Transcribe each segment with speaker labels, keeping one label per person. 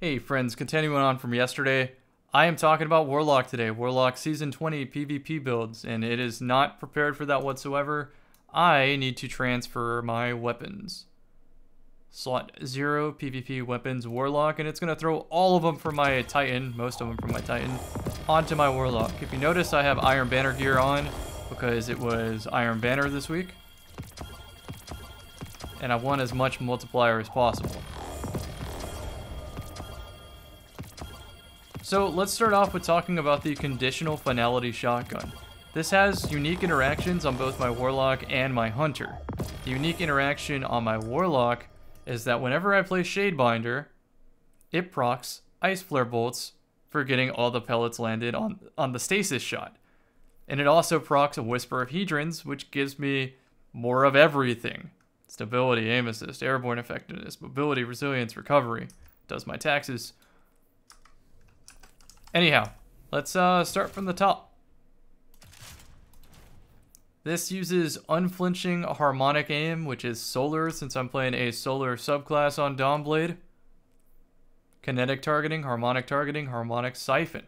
Speaker 1: Hey friends, continuing on from yesterday, I am talking about Warlock today. Warlock Season 20 PvP builds, and it is not prepared for that whatsoever. I need to transfer my weapons. Slot 0 PvP weapons Warlock, and it's going to throw all of them from my Titan, most of them from my Titan, onto my Warlock. If you notice, I have Iron Banner gear on because it was Iron Banner this week. And I want as much multiplier as possible. So let's start off with talking about the conditional finality shotgun. This has unique interactions on both my Warlock and my Hunter. The unique interaction on my Warlock is that whenever I play Shadebinder, it procs Ice Flare bolts for getting all the pellets landed on, on the stasis shot. And it also procs a Whisper of Hedrons, which gives me more of everything. Stability, aim assist, airborne effectiveness, mobility, resilience, recovery. Does my taxes. Anyhow, let's uh, start from the top. This uses unflinching harmonic aim, which is solar since I'm playing a solar subclass on Dawnblade. Kinetic targeting, harmonic targeting, harmonic siphon.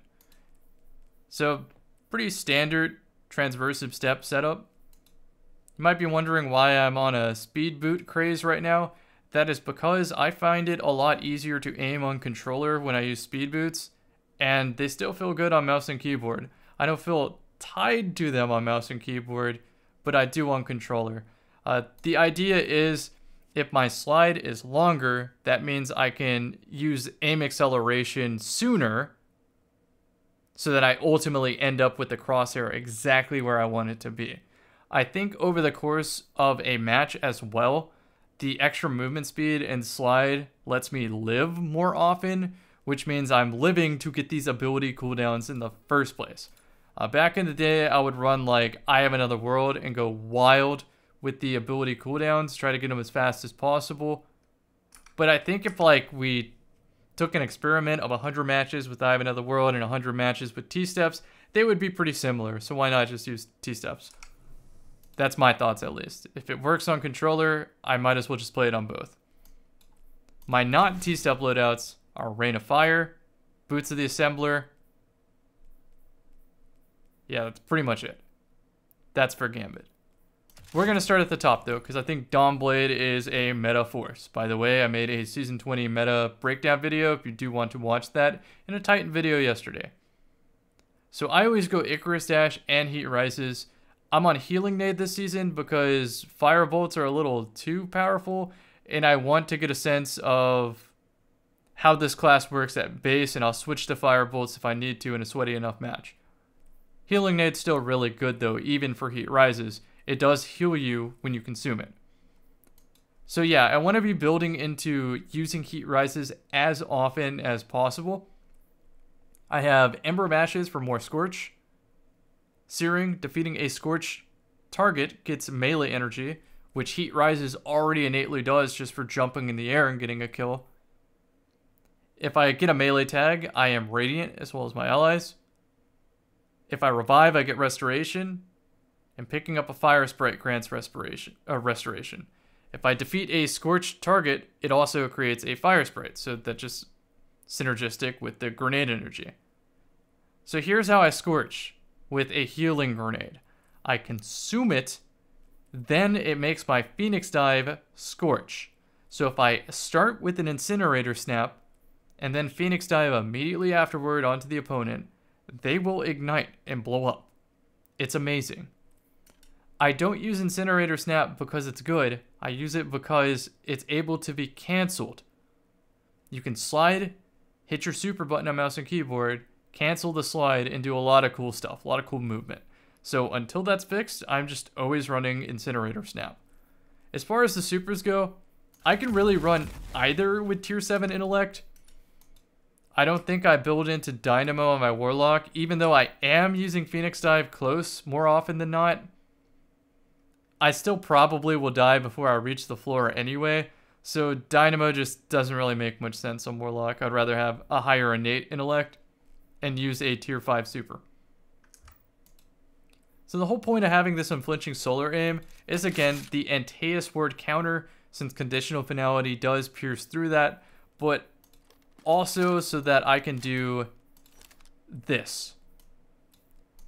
Speaker 1: So, pretty standard transversive step setup. You might be wondering why I'm on a speed boot craze right now. That is because I find it a lot easier to aim on controller when I use speed boots and they still feel good on mouse and keyboard. I don't feel tied to them on mouse and keyboard, but I do on controller. Uh, the idea is if my slide is longer, that means I can use aim acceleration sooner so that I ultimately end up with the crosshair exactly where I want it to be. I think over the course of a match as well, the extra movement speed and slide lets me live more often, which means I'm living to get these ability cooldowns in the first place. Uh, back in the day, I would run like Eye of Another World and go wild with the ability cooldowns, try to get them as fast as possible. But I think if like we took an experiment of 100 matches with Eye of Another World and 100 matches with T-Steps, they would be pretty similar. So why not just use T-Steps? That's my thoughts at least. If it works on controller, I might as well just play it on both. My not T-Step loadouts our Rain of Fire, Boots of the Assembler. Yeah, that's pretty much it. That's for Gambit. We're going to start at the top, though, because I think Dawnblade is a meta force. By the way, I made a Season 20 meta breakdown video if you do want to watch that, in a Titan video yesterday. So I always go Icarus Dash and Heat Rises. I'm on Healing Nade this season because Fire Bolts are a little too powerful, and I want to get a sense of how this class works at base, and I'll switch to Fire Bolts if I need to in a sweaty enough match. Healing Nade's still really good though, even for Heat Rises. It does heal you when you consume it. So yeah, I want to be building into using Heat Rises as often as possible. I have Ember of Ashes for more Scorch. Searing, defeating a Scorch target gets melee energy, which Heat Rises already innately does just for jumping in the air and getting a kill. If I get a melee tag, I am Radiant as well as my allies. If I revive, I get Restoration. And picking up a Fire Sprite grants respiration, uh, Restoration. If I defeat a Scorched target, it also creates a Fire Sprite, so that just synergistic with the grenade energy. So here's how I Scorch with a healing grenade. I consume it, then it makes my Phoenix Dive Scorch. So if I start with an Incinerator Snap, and then Phoenix dive immediately afterward onto the opponent, they will ignite and blow up. It's amazing. I don't use Incinerator Snap because it's good. I use it because it's able to be canceled. You can slide, hit your super button on mouse and keyboard, cancel the slide, and do a lot of cool stuff, a lot of cool movement. So until that's fixed, I'm just always running Incinerator Snap. As far as the supers go, I can really run either with tier 7 intellect I don't think I build into Dynamo on my Warlock, even though I am using Phoenix Dive close more often than not. I still probably will die before I reach the floor anyway, so Dynamo just doesn't really make much sense on Warlock. I'd rather have a higher innate intellect and use a tier 5 super. So the whole point of having this unflinching solar aim is again the Antaeus ward counter, since conditional finality does pierce through that, but also so that I can do this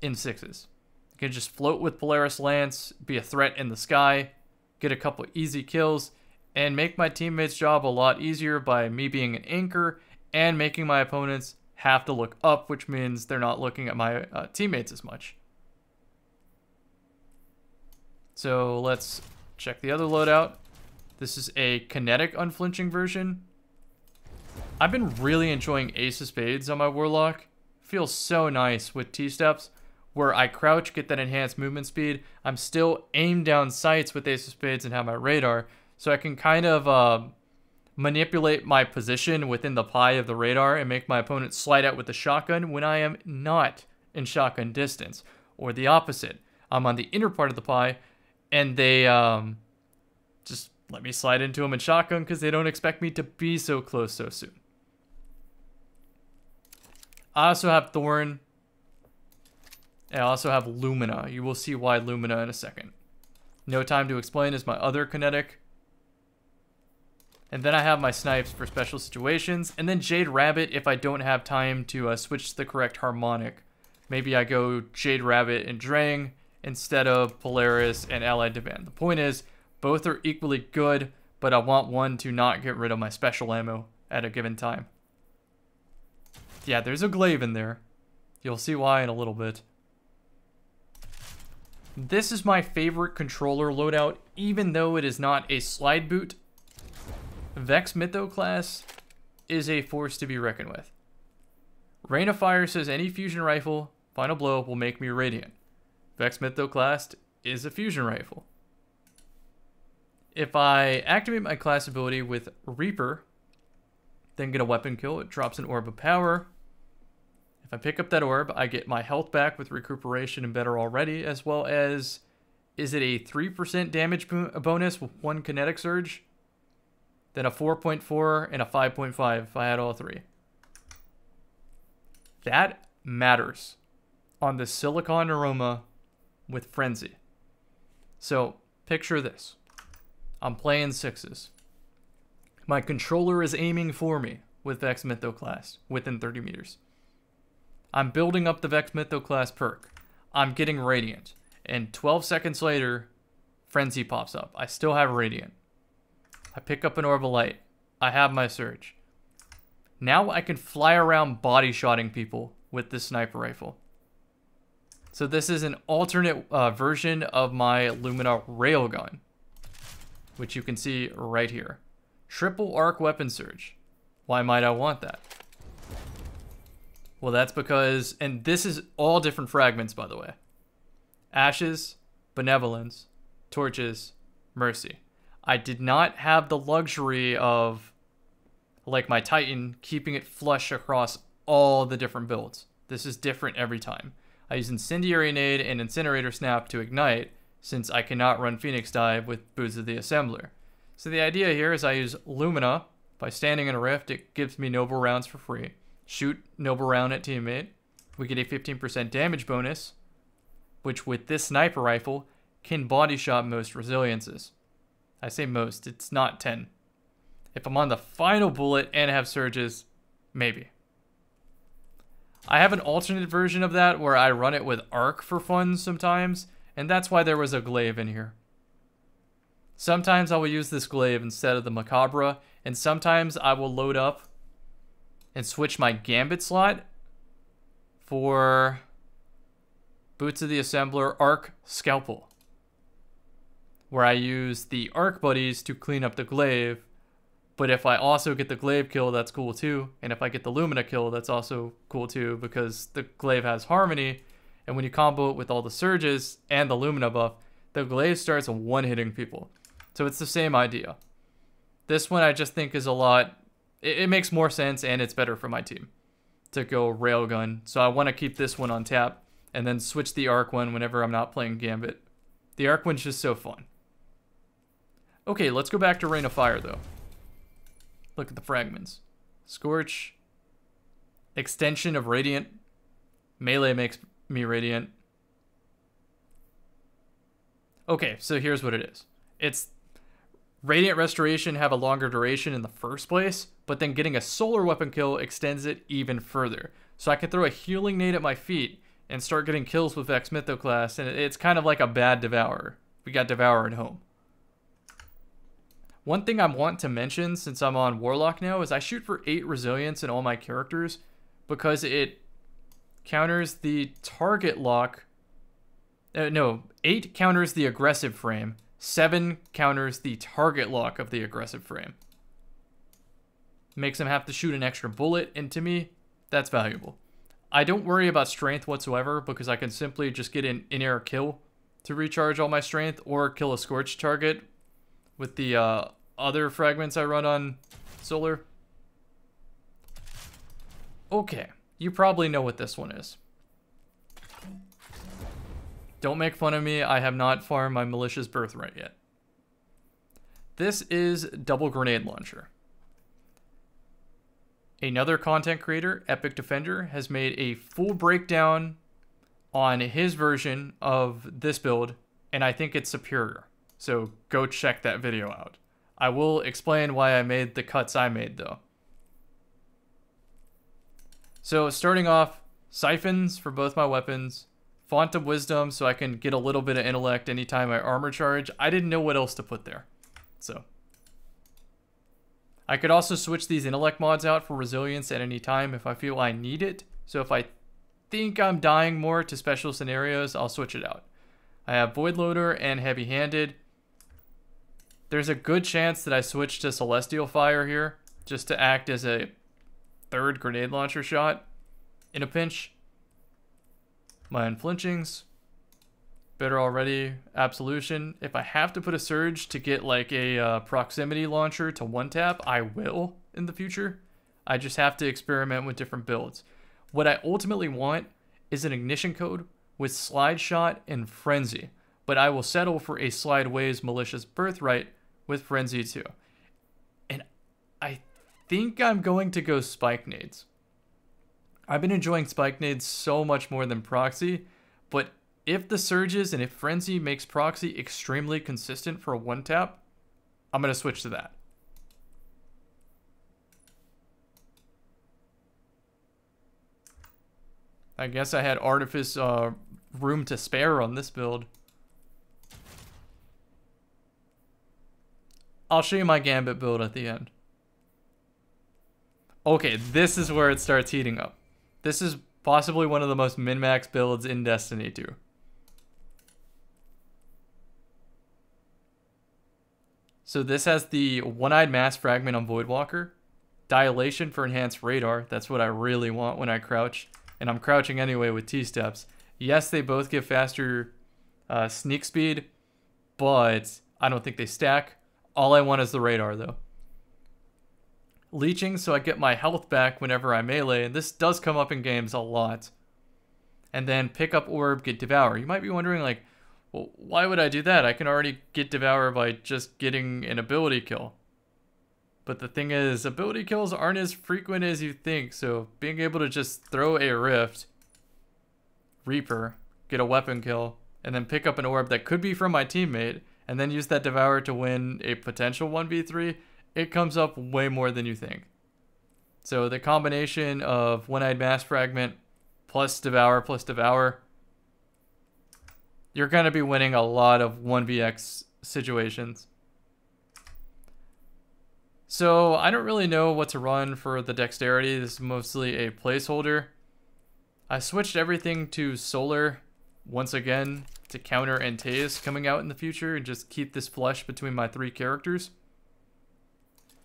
Speaker 1: in sixes. I can just float with Polaris Lance, be a threat in the sky, get a couple easy kills, and make my teammates' job a lot easier by me being an anchor and making my opponents have to look up, which means they're not looking at my uh, teammates as much. So let's check the other loadout. This is a kinetic unflinching version. I've been really enjoying Ace of Spades on my Warlock. Feels so nice with T-steps, where I crouch, get that enhanced movement speed. I'm still aim down sights with Ace of Spades and have my radar, so I can kind of uh, manipulate my position within the pie of the radar and make my opponent slide out with the shotgun when I am not in shotgun distance. Or the opposite. I'm on the inner part of the pie, and they um, just let me slide into them in shotgun because they don't expect me to be so close so soon. I also have Thorn. I also have Lumina. You will see why Lumina in a second. No Time to Explain is my other kinetic. And then I have my snipes for special situations. And then Jade Rabbit if I don't have time to uh, switch to the correct harmonic. Maybe I go Jade Rabbit and Drang instead of Polaris and Allied Demand. The point is, both are equally good, but I want one to not get rid of my special ammo at a given time. Yeah, there's a glaive in there. You'll see why in a little bit. This is my favorite controller loadout, even though it is not a slide boot. Vex Mythoclast is a force to be reckoned with. Rain of Fire says any fusion rifle, final blow will make me radiant. Vex Mythoclast is a fusion rifle. If I activate my class ability with Reaper, then get a weapon kill, it drops an orb of power. If I pick up that orb, I get my health back with recuperation and better already, as well as, is it a 3% damage bonus with one kinetic surge? Then a 4.4 and a 5.5 if I had all three. That matters on the Silicon Neuroma with Frenzy. So picture this. I'm playing sixes. My controller is aiming for me with Vex Mythoclast within 30 meters. I'm building up the Vex Mythoclast perk. I'm getting Radiant. And 12 seconds later, Frenzy pops up. I still have Radiant. I pick up an Orb of Light. I have my Surge. Now I can fly around body shotting people with this sniper rifle. So this is an alternate uh, version of my Lumina Railgun, which you can see right here. Triple arc weapon surge. Why might I want that? Well, that's because, and this is all different fragments, by the way. Ashes, Benevolence, Torches, Mercy. I did not have the luxury of, like my Titan, keeping it flush across all the different builds. This is different every time. I use Incendiary Nade and Incinerator Snap to ignite, since I cannot run Phoenix Dive with Boots of the Assembler. So the idea here is I use Lumina. By standing in a rift, it gives me noble rounds for free. Shoot noble round at teammate. We get a 15% damage bonus, which with this sniper rifle can body shot most resiliences. I say most, it's not 10. If I'm on the final bullet and have surges, maybe. I have an alternate version of that where I run it with arc for fun sometimes, and that's why there was a glaive in here. Sometimes I will use this glaive instead of the Mechabre, and sometimes I will load up and switch my gambit slot for Boots of the Assembler Arc Scalpel, where I use the Arc Buddies to clean up the glaive but if I also get the glaive kill, that's cool too. And if I get the Lumina kill, that's also cool too because the glaive has harmony. And when you combo it with all the surges and the Lumina buff, the glaive starts one-hitting people. So it's the same idea. This one I just think is a lot, it, it makes more sense and it's better for my team to go Railgun. So I want to keep this one on tap and then switch the Arc one whenever I'm not playing Gambit. The Arc one's just so fun. Okay, let's go back to Rain of Fire though. Look at the fragments. Scorch. Extension of Radiant. Melee makes me Radiant. Okay, so here's what it is. It's Radiant Restoration have a longer duration in the first place, but then getting a solar weapon kill extends it even further. So I can throw a healing nade at my feet and start getting kills with Vex Mythoclast, and it's kind of like a bad Devourer. We got Devourer at home. One thing I want to mention since I'm on Warlock now is I shoot for 8 resilience in all my characters because it counters the target lock. Uh, no, 8 counters the aggressive frame, 7 counters the target lock of the aggressive frame. Makes him have to shoot an extra bullet, and to me, that's valuable. I don't worry about strength whatsoever because I can simply just get an in-air kill to recharge all my strength or kill a scorch target with the uh, other fragments I run on solar. Okay, you probably know what this one is. Don't make fun of me, I have not farmed my malicious birthright yet. This is Double Grenade Launcher. Another content creator, Epic Defender, has made a full breakdown on his version of this build, and I think it's superior. So go check that video out. I will explain why I made the cuts I made, though. So starting off, siphons for both my weapons, font of wisdom so I can get a little bit of intellect anytime I armor charge. I didn't know what else to put there. So I could also switch these intellect mods out for resilience at any time if I feel I need it. So if I think I'm dying more to special scenarios, I'll switch it out. I have Void Loader and Heavy Handed. There's a good chance that I switch to Celestial Fire here just to act as a third grenade launcher shot in a pinch. My unflinchings. Better already. Absolution. If I have to put a surge to get like a uh, proximity launcher to one tap, I will in the future. I just have to experiment with different builds. What I ultimately want is an ignition code with slide shot and frenzy, but I will settle for a slide waves malicious birthright with frenzy too. And I think I'm going to go spike nades. I've been enjoying spike nades so much more than proxy, but if the surges and if Frenzy makes Proxy extremely consistent for a one tap, I'm going to switch to that. I guess I had Artifice uh, room to spare on this build. I'll show you my Gambit build at the end. Okay, this is where it starts heating up. This is possibly one of the most min-max builds in Destiny 2. So this has the one-eyed mask fragment on Voidwalker, dilation for enhanced radar. That's what I really want when I crouch, and I'm crouching anyway with T-steps. Yes, they both give faster uh, sneak speed, but I don't think they stack. All I want is the radar though. Leeching so I get my health back whenever I melee, and this does come up in games a lot. And then pick up orb, get devour. You might be wondering like, well, why would I do that? I can already get Devour by just getting an ability kill. But the thing is, ability kills aren't as frequent as you think, so being able to just throw a Rift, Reaper, get a weapon kill, and then pick up an orb that could be from my teammate, and then use that Devour to win a potential 1v3, it comes up way more than you think. So the combination of One-Eyed Mask Fragment plus Devour plus Devour you're going to be winning a lot of 1vx situations. So I don't really know what to run for the dexterity. This is mostly a placeholder. I switched everything to solar once again to counter Antaeus coming out in the future and just keep this flush between my three characters.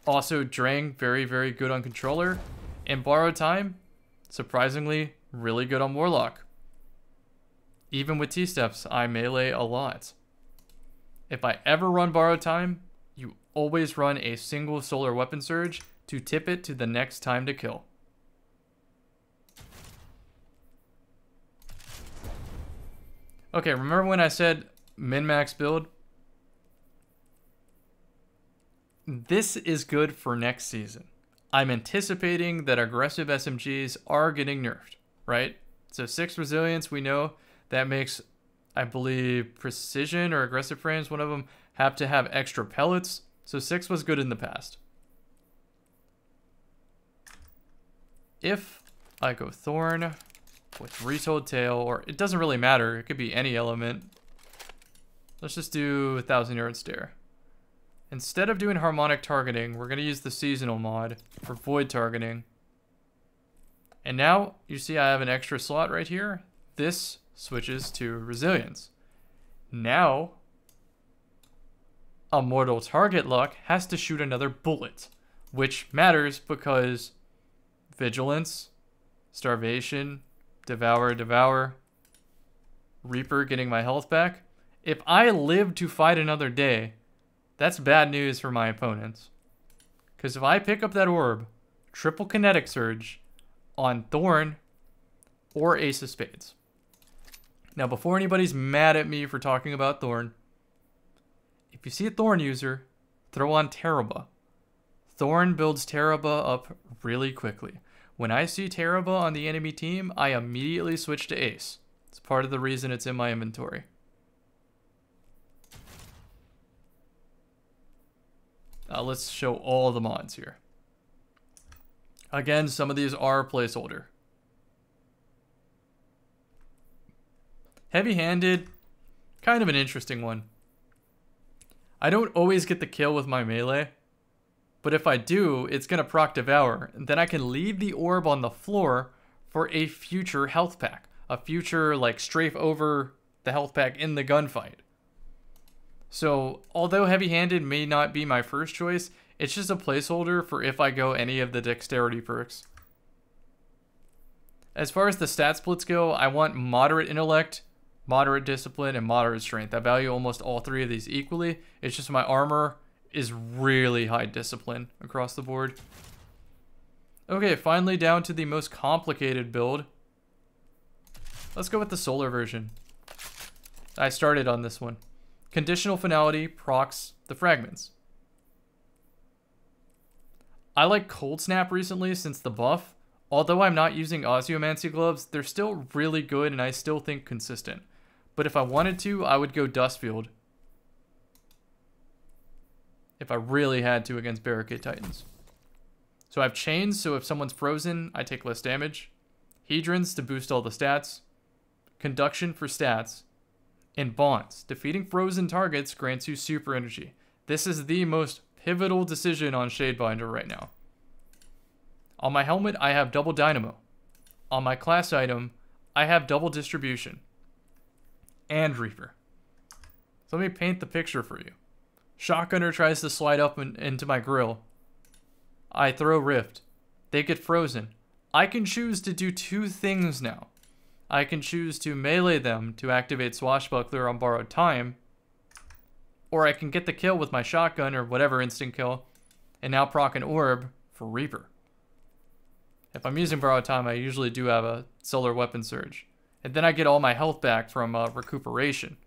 Speaker 1: Also, Drang, very, very good on controller. And Borrowed Time, surprisingly, really good on Warlock. Even with T-steps, I melee a lot. If I ever run borrowed time, you always run a single solar weapon surge to tip it to the next time to kill. Okay, remember when I said min-max build? This is good for next season. I'm anticipating that aggressive SMGs are getting nerfed, right? So 6 resilience, we know that makes, I believe, precision or aggressive frames, one of them, have to have extra pellets. So 6 was good in the past. If I go Thorn with Retold Tale, or it doesn't really matter, it could be any element. Let's just do a Thousand Yard Stare. Instead of doing harmonic targeting, we're going to use the seasonal mod for void targeting. And now you see I have an extra slot right here. This switches to resilience. Now, a mortal target lock has to shoot another bullet, which matters because vigilance, starvation, devour, devour, reaper getting my health back. If I live to fight another day, that's bad news for my opponents. Because if I pick up that orb, triple kinetic surge, on Thorn or Ace of Spades. Now, before anybody's mad at me for talking about Thorn, if you see a Thorn user, throw on Tarrabah. Thorn builds Tarrabah up really quickly. When I see Tarrabah on the enemy team, I immediately switch to Ace. It's part of the reason it's in my inventory. Uh, let's show all the mods here. Again, some of these are placeholder. Heavy-handed, kind of an interesting one. I don't always get the kill with my melee, but if I do, it's going to proc Devour. Then I can leave the orb on the floor for a future health pack. A future, like, strafe over the health pack in the gunfight. So, although heavy-handed may not be my first choice, it's just a placeholder for if I go any of the dexterity perks. As far as the stat splits go, I want moderate intellect, moderate discipline, and moderate strength. I value almost all three of these equally. It's just my armor is really high discipline across the board. Okay, finally down to the most complicated build. Let's go with the solar version. I started on this one. Conditional finality procs the fragments. I like Cold Snap recently since the buff. Although I'm not using Osmiomancy gloves, they're still really good and I still think consistent. But if I wanted to, I would go Duskfield. If I really had to against Barricade Titans. So I have Chains, so if someone's frozen, I take less damage. Hedrons to boost all the stats. Conduction for stats. And Bonds. Defeating frozen targets grants you super energy. This is the most pivotal decision on Shadebinder right now. On my helmet, I have double dynamo. On my class item, I have double distribution. And Reaper. So let me paint the picture for you. Shotgunner tries to slide up in, into my grill. I throw Rift. They get frozen. I can choose to do two things now. I can choose to melee them to activate Swashbuckler on borrowed time, or I can get the kill with my shotgun or whatever instant kill, and now proc an orb for Reaper. If I'm using borrowed time, I usually do have a solar weapon surge. And then I get all my health back from uh, recuperation.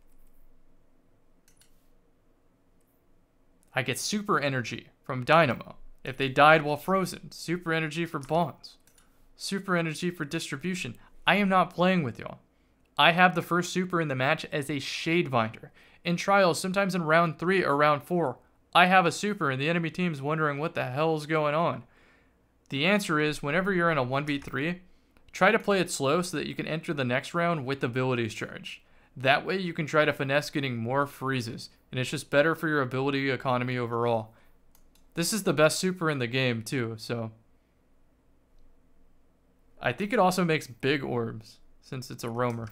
Speaker 1: I get super energy from Dynamo if they died while frozen. Super energy for bonds. Super energy for distribution. I am not playing with y'all. I have the first super in the match as a Shadebinder in trials, sometimes in round three or round four, I have a super and the enemy team's wondering what the hell's going on. The answer is whenever you're in a 1v3, try to play it slow so that you can enter the next round with abilities charged. That way you can try to finesse getting more freezes, and it's just better for your ability economy overall. This is the best super in the game too, so... I think it also makes big orbs, since it's a roamer.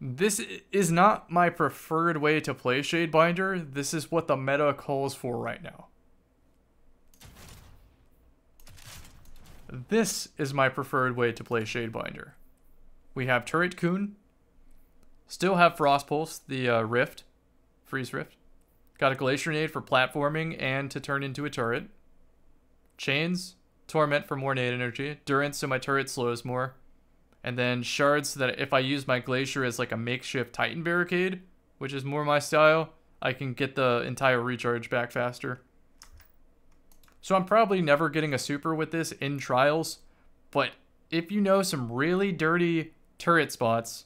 Speaker 1: This is not my preferred way to play Shadebinder. This is what the meta calls for right now. This is my preferred way to play Shadebinder. We have Turret Coon. Still have Frost Pulse, the uh, Rift. Freeze Rift. Got a Glacier Nade for platforming and to turn into a turret. Chains. Torment for more nade energy. Durance so my turret slows more. And then shards so that if I use my glacier as like a makeshift titan barricade, which is more my style, I can get the entire recharge back faster. So I'm probably never getting a super with this in trials, but if you know some really dirty turret spots,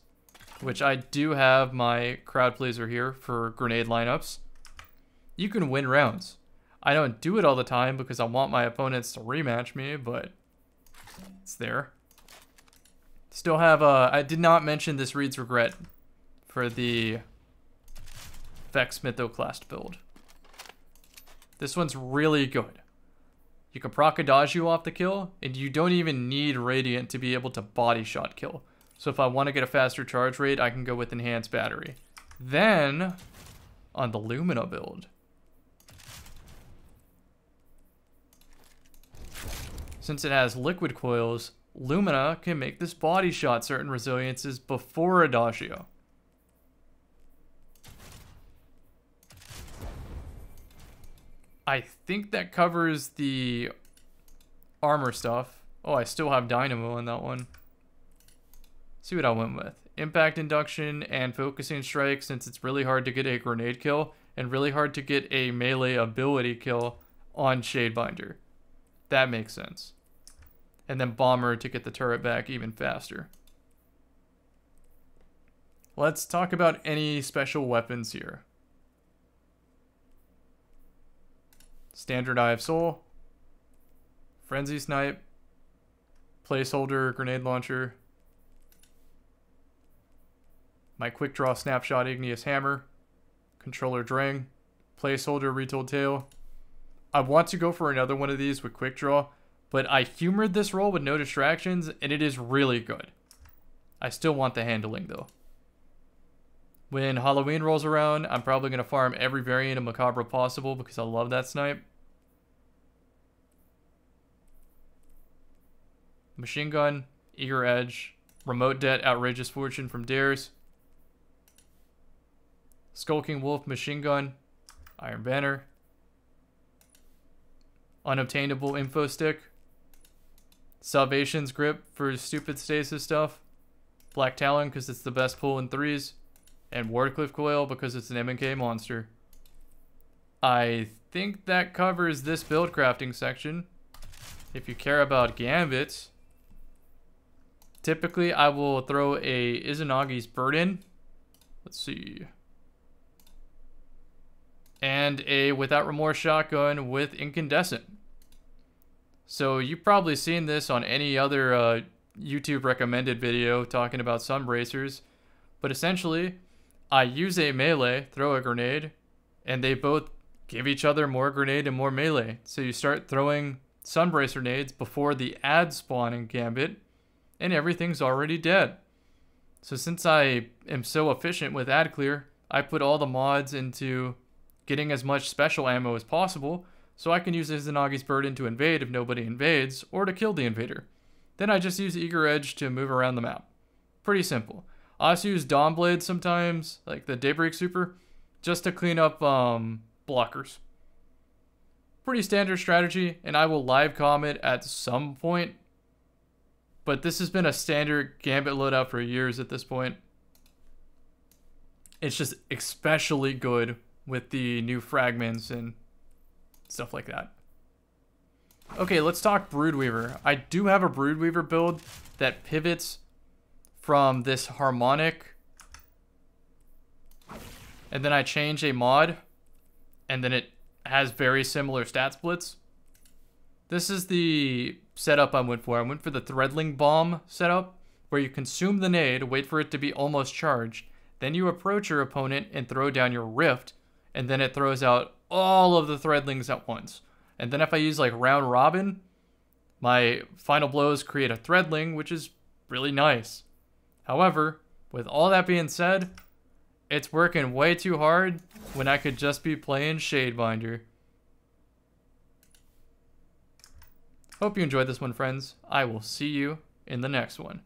Speaker 1: which I do have my crowd pleaser here for grenade lineups, you can win rounds. I don't do it all the time because I want my opponents to rematch me, but it's there. Still have, uh, I did not mention this Reed's Regret for the Vex Mythoclast build. This one's really good. You can proc a Adagio off the kill, and you don't even need Radiant to be able to body shot kill. So if I want to get a faster charge rate, I can go with Enhanced Battery. Then, on the Lumina build, since it has liquid coils, Lumina can make this body shot certain resiliences before Adagio. I think that covers the armor stuff. Oh, I still have Dynamo in that one. Let's see what I went with. Impact Induction and Focusing Strike since it's really hard to get a grenade kill and really hard to get a melee ability kill on Shadebinder. That makes sense. And then Bomber to get the turret back even faster. Let's talk about any special weapons here. Standard Eye of Sol, Frenzy Snipe, Placeholder Grenade Launcher, my Quick Draw Snapshot Igneous Hammer, Controller Drang, Placeholder Retold Tale. I want to go for another one of these with Quick Draw, but I humored this roll with no distractions, and it is really good. I still want the handling, though. When Halloween rolls around, I'm probably going to farm every variant of Mechabre possible because I love that snipe. Machine Gun, Eager Edge, Remote Debt, Outrageous Fortune from Dares, Skulking Wolf, Machine Gun, Iron Banner, Unobtainable Info Stick, Salvation's Grip for stupid stasis stuff, Black Talon because it's the best pull in threes, and Wardcliff Coil because it's an M&K monster. I think that covers this build crafting section. If you care about gambits, typically I will throw a Izanagi's Burden. Let's see. And a Without Remorse shotgun with Incandescent. So you've probably seen this on any other uh, YouTube recommended video talking about Sunbracers. But essentially, I use a melee, throw a grenade, and they both give each other more grenade and more melee. So you start throwing Sunbracer grenades before the ad spawn in Gambit, and everything's already dead. So since I am so efficient with ad clear, I put all the mods into getting as much special ammo as possible, so I can use Izanagi's Burden to invade if nobody invades, or to kill the invader. Then I just use Eager Edge to move around the map. Pretty simple. I also use Dawnblade sometimes, like the Daybreak Super, just to clean up um, blockers. Pretty standard strategy, and I will live comment at some point. But this has been a standard Gambit loadout for years at this point. It's just especially good with the new fragments and stuff like that. Okay, let's talk Broodweaver. I do have a Broodweaver build that pivots from this harmonic and then I change a mod and then it has very similar stat splits. This is the setup I went for. I went for the Threadling Bomb setup where you consume the nade, wait for it to be almost charged, then you approach your opponent and throw down your Rift, and then it throws out all of the Threadlings at once. And then if I use like Round Robin, my final blows create a Threadling, which is really nice. However, with all that being said, it's working way too hard when I could just be playing Shadebinder. Hope you enjoyed this one, friends. I will see you in the next one.